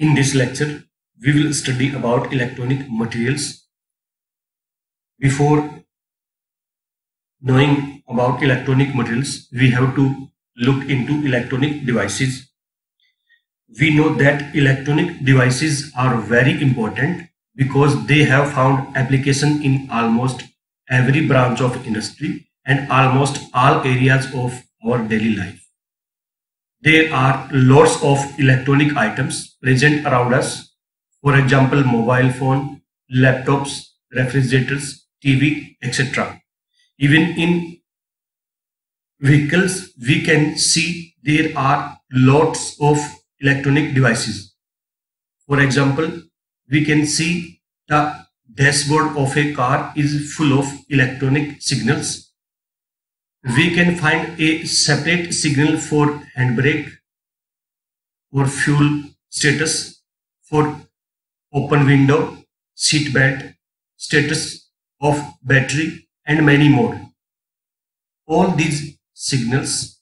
In this lecture, we will study about electronic materials. Before knowing about electronic materials, we have to look into electronic devices. We know that electronic devices are very important because they have found application in almost every branch of industry and almost all areas of our daily life. There are lots of electronic items present around us. For example, mobile phone, laptops, refrigerators, TV, etc. Even in vehicles, we can see there are lots of electronic devices. For example, we can see the dashboard of a car is full of electronic signals we can find a separate signal for handbrake, or fuel status, for open window, seat belt, status of battery and many more. All these signals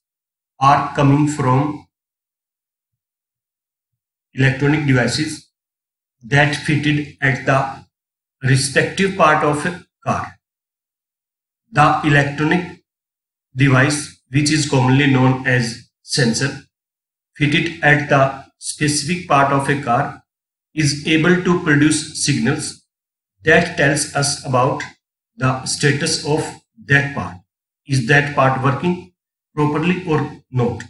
are coming from electronic devices that fitted at the respective part of a car. The electronic device which is commonly known as sensor fitted at the specific part of a car is able to produce signals that tells us about the status of that part. Is that part working properly or not?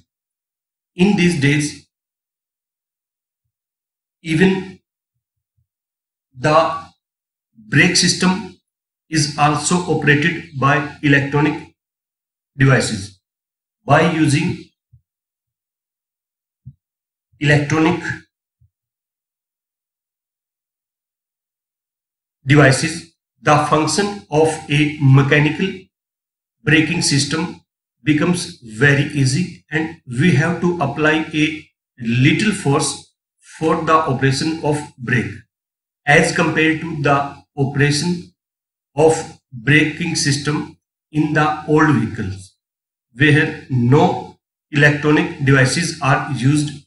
In these days, even the brake system is also operated by electronic devices. By using electronic devices the function of a mechanical braking system becomes very easy and we have to apply a little force for the operation of brake. As compared to the operation of braking system in the old vehicles where no electronic devices are used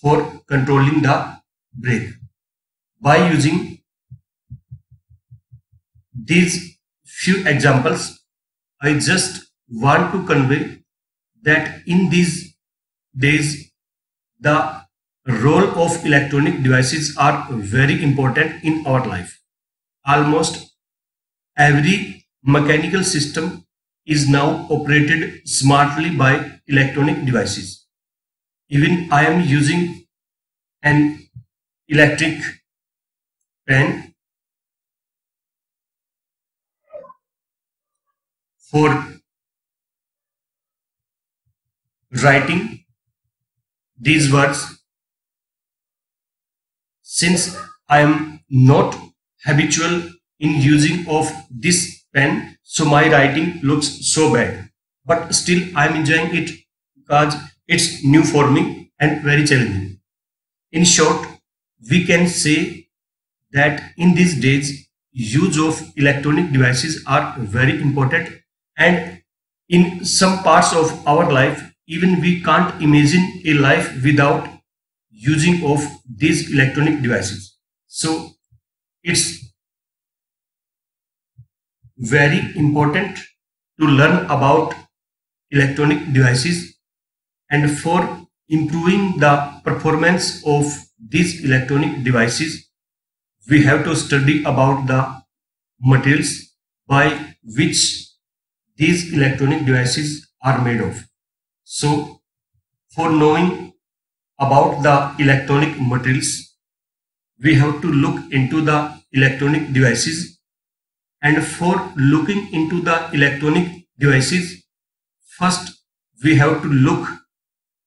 for controlling the brake. By using these few examples, I just want to convey that in these days, the role of electronic devices are very important in our life. Almost every mechanical system is now operated smartly by electronic devices. Even I am using an electric pen for writing these words since I am not habitual in using of this pen so my writing looks so bad but still i'm enjoying it because it's new for me and very challenging. In short we can say that in these days use of electronic devices are very important and in some parts of our life even we can't imagine a life without using of these electronic devices. So it's very important to learn about electronic devices and for improving the performance of these electronic devices we have to study about the materials by which these electronic devices are made of. So for knowing about the electronic materials we have to look into the electronic devices and for looking into the electronic devices first we have to look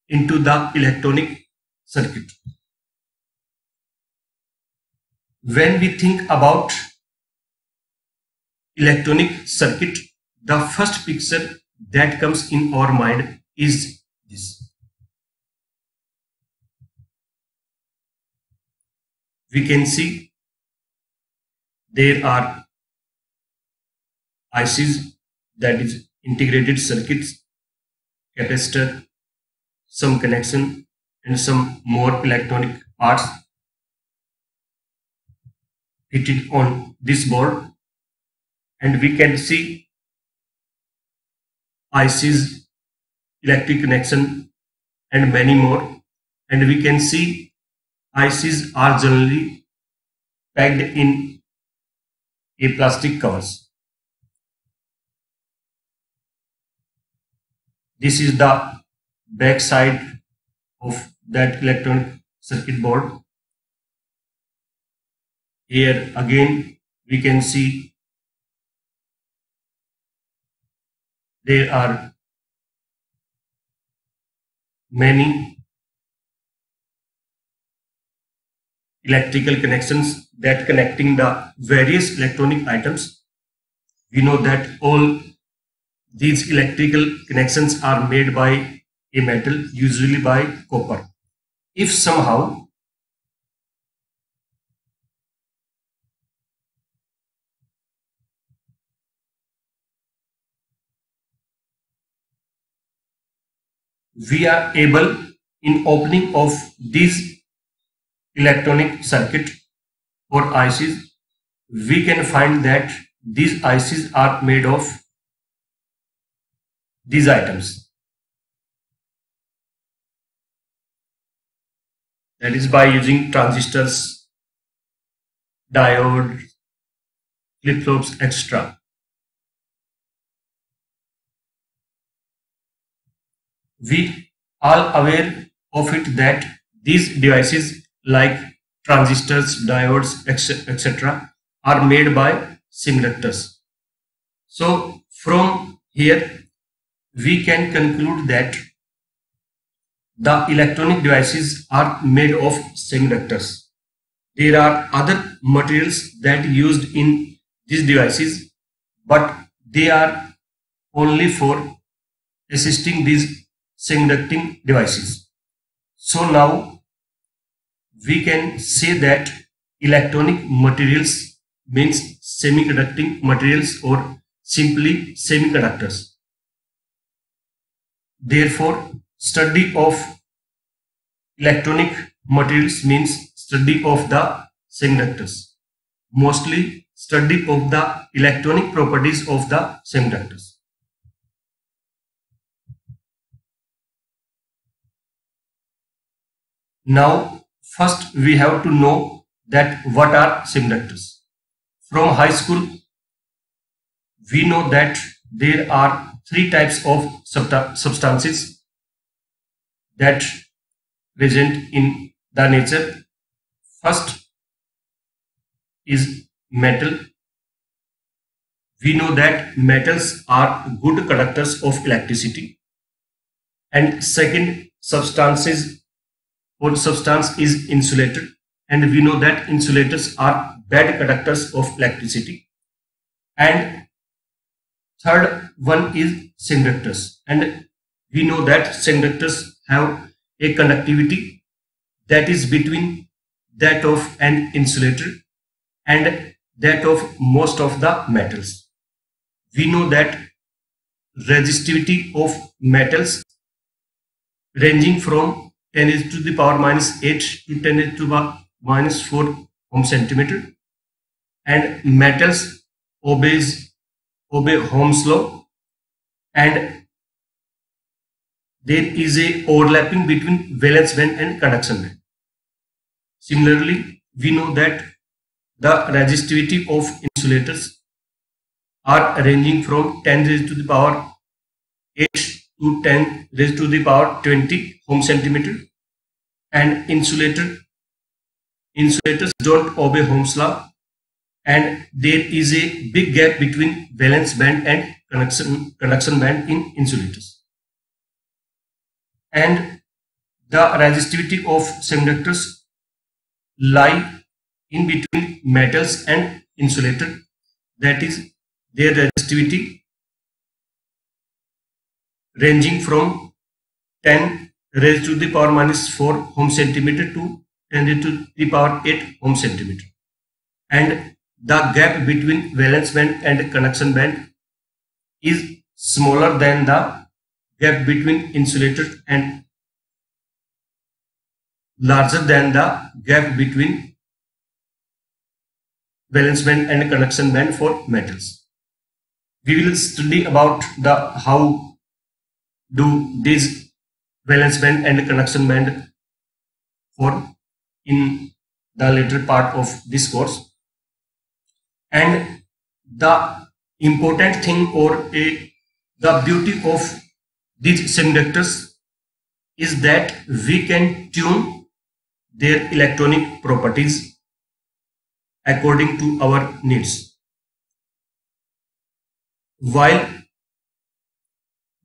into the electronic circuit. When we think about electronic circuit the first picture that comes in our mind is this. We can see there are ICs that is integrated circuits, capacitor, some connection and some more electronic parts fitted on this board and we can see ICs, electric connection and many more and we can see ICs are generally packed in a plastic covers. This is the back side of that electronic circuit board. Here again we can see there are many electrical connections that connecting the various electronic items. We know that all these electrical connections are made by a metal, usually by copper. If somehow we are able in opening of these electronic circuit or ICs, we can find that these ICs are made of these items. That is by using transistors, diode, flip-flops, etc. We all aware of it that these devices like transistors, diodes, etc. are made by semiconductors. So from here we can conclude that the electronic devices are made of semiconductors. There are other materials that used in these devices, but they are only for assisting these semiconducting devices. So now we can say that electronic materials means semiconducting materials or simply semiconductors. Therefore, study of electronic materials means study of the semiconductors. Mostly study of the electronic properties of the semiconductors. Now, first we have to know that what are semiconductors. From high school, we know that there are three types of substances that present in the nature. First is metal. We know that metals are good conductors of electricity. And second substances or substance is insulator and we know that insulators are bad conductors of electricity and third one is semiconductors and we know that semiconductors have a conductivity that is between that of an insulator and that of most of the metals. We know that resistivity of metals ranging from 10 is to the power minus 8 to 10 is to the minus 4 ohm centimeter and metals obeys obey Ohm's law. And there is a overlapping between valence band and conduction band. Similarly, we know that the resistivity of insulators are ranging from 10 raised to the power 8 to 10 raised to the power 20 ohm centimeter. And insulator insulators don't obey Ohm's law and there is a big gap between valence band and conduction, conduction band in insulators. And the resistivity of semiconductors lie in between metals and insulator that is their resistivity ranging from 10 raised to the power minus 4 ohm centimeter to 10 to the power 8 ohm centimeter. And the gap between valence band and conduction band is smaller than the gap between insulator and larger than the gap between valence band and conduction band for metals. We will study about the how do these valence band and conduction band form in the later part of this course and the important thing or a the beauty of these semiconductors is that we can tune their electronic properties according to our needs. While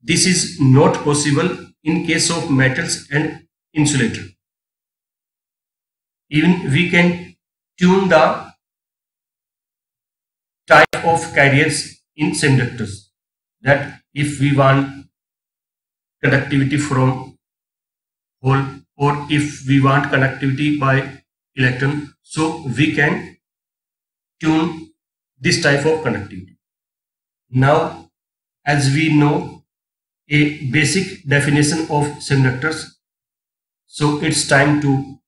this is not possible in case of metals and insulator. Even we can tune the of carriers in semiconductors that if we want conductivity from hole or if we want conductivity by electron so we can tune this type of conductivity. Now as we know a basic definition of semiconductors so it's time to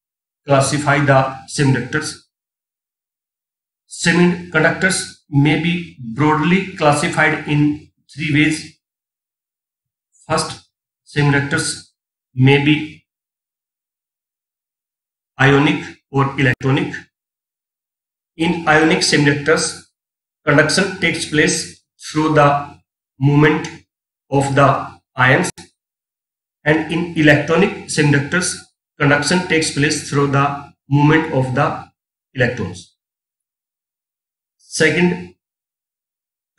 classify the semiconductors. Semiconductors may be broadly classified in three ways. First, semiconductors may be ionic or electronic. In ionic semiconductors, conduction takes place through the movement of the ions and in electronic semiconductors, conduction takes place through the movement of the electrons. Second,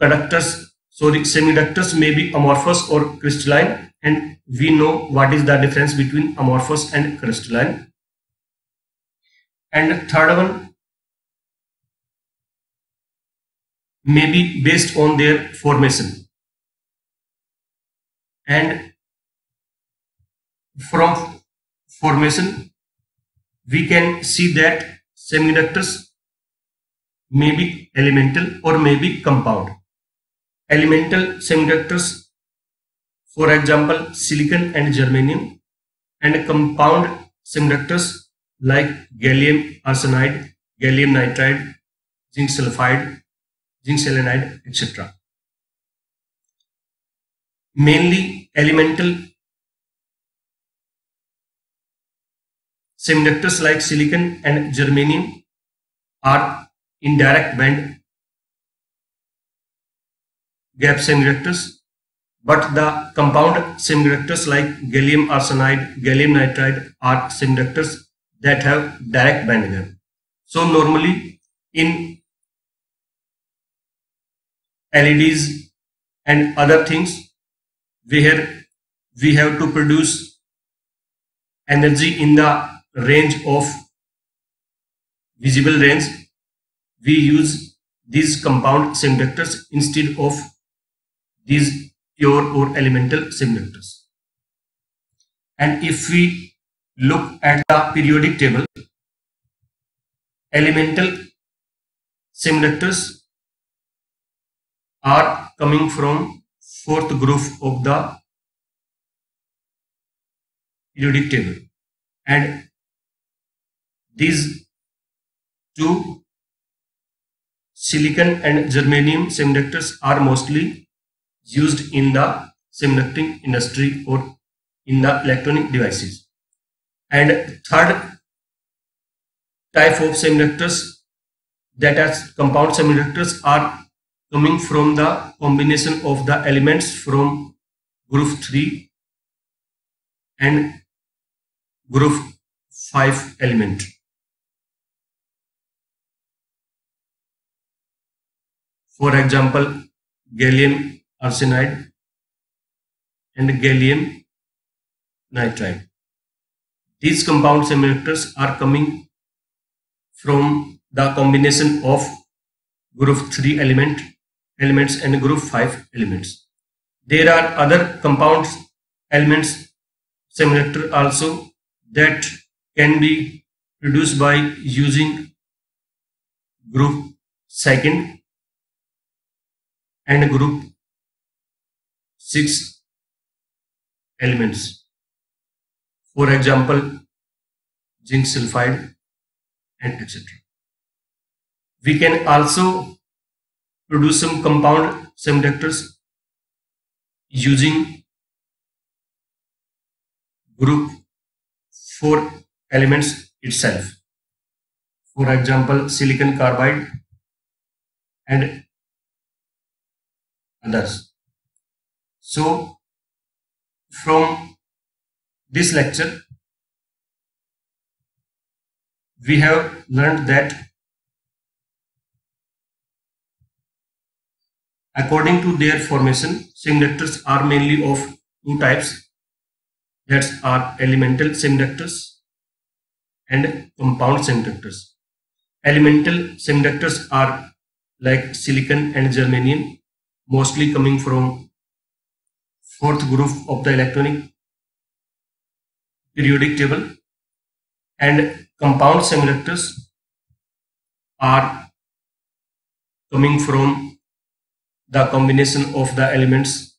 conductors, sorry, semiconductors may be amorphous or crystalline and we know what is the difference between amorphous and crystalline. And third one may be based on their formation. And from formation, we can see that semiconductors may be elemental or may be compound elemental semiconductors for example silicon and germanium and compound semiconductors like gallium arsenide gallium nitride zinc sulphide zinc selenide etcetera mainly elemental semiconductors like silicon and germanium are indirect band gap semiconductors but the compound semiconductors like gallium arsenide, gallium nitride are semiconductors that have direct band gap. So normally in LEDs and other things where we have to produce energy in the range of visible range we use these compound semiconductors instead of these pure or elemental semiconductors. And if we look at the periodic table, elemental semiconductors are coming from fourth group of the periodic table and these two silicon and germanium semiconductors are mostly used in the semiconducting industry or in the electronic devices. And third type of semiconductors that are compound semiconductors are coming from the combination of the elements from group 3 and group 5 element. For example, gallium arsenide and gallium nitride. These compound semiconductors are coming from the combination of group 3 element elements and group 5 elements. There are other compound elements semiconductor also that can be produced by using group second and group 6 elements. For example, zinc sulfide and etc. We can also produce some compound semiconductors using group 4 elements itself. For example, silicon carbide and others. So, from this lecture, we have learned that according to their formation, semiconductors are mainly of two types that are elemental semiconductors and compound semiconductors. Elemental semiconductors are like silicon and germanium, mostly coming from fourth group of the electronic periodic table. And compound semiconductors are coming from the combination of the elements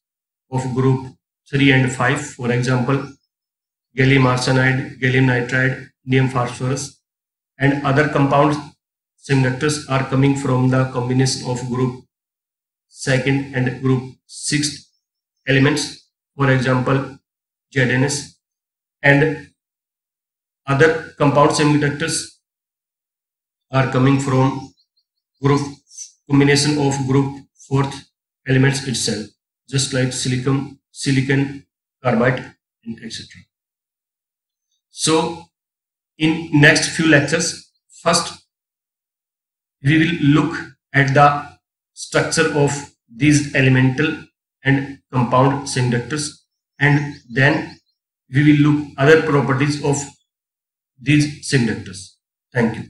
of group 3 and 5 for example gallium arsenide gallium nitride indium phosphorus and other compound semiconductors are coming from the combination of group second and group sixth elements. For example ZNS and other compound semiconductors are coming from group combination of group fourth elements itself just like silicon silicon carbide and etc so in next few lectures first we will look at the structure of these elemental and compound semiconductors and then we will look other properties of these semiconductors. Thank you.